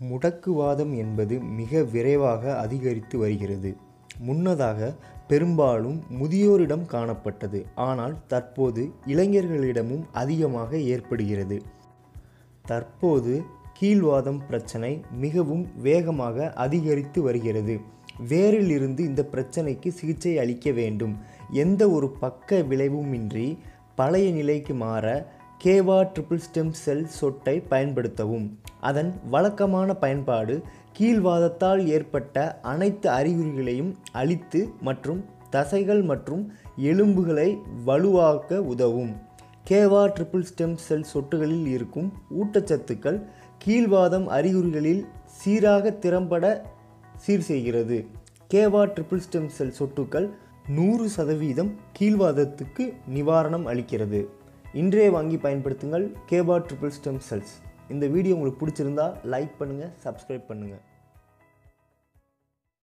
முடக்குவாதம் என்பது மிக விரைவாக அதிகரித்து வருகிறது. முன்னதாக பெரும்பாலும் முதியோரிடம் காணப்பட்டது. ஆனால் தற்போது இளைஞர்களிடமும் அதிகமாக ஏற்படுகிறது. தற்போது கீழ்வாதம் பிரச்சனை மிகவும் வேகமாக அதிகரித்து வருகிறது. வேரிலிருந்து இந்த பிரச்சனைக்கு சிகிச்சை அளிக்க வேண்டும். எந்த ஒரு பக்க விளைவுமின்றி பழைய நிலைக்கு மாற கேவா ட்ரிபிள் ஸ்டெம் செல் சொட்டை பயன்படுத்தவும். அதன் வழக்கமான பயன்பாடு கீழ்வாதத்தால் ஏற்பட்ட அனைத்து அறிகுறிகளையும் அழித்து மற்றும் தசைகள் மற்றும் எலும்புகளை வலுவாக்க உதவும். கேவா ட்ரிபிள் ஸ்டெம் செல் சொட்டுகளில் இருக்கும் ஊட்டச்சத்துக்கள் கீழ்வாதம் அறிகுறிகளில் சீராக திறம்பட சீர் செய்கிறது. கேவா ட்ரிபிள் ஸ்டெம் செல் சொட்டுக்கள் நூறு சதவீதம் கீழ்வாதத்துக்கு நிவாரணம் அளிக்கிறது. இன்றே வாங்கி பயன்படுத்துங்கள் கேவா ட்ரிபிள் ஸ்டெம் செல்ஸ் இந்த வீடியோ உங்களுக்கு பிடிச்சிருந்தா லைக் பண்ணுங்கள் சப்ஸ்கிரைப் பண்ணுங்கள்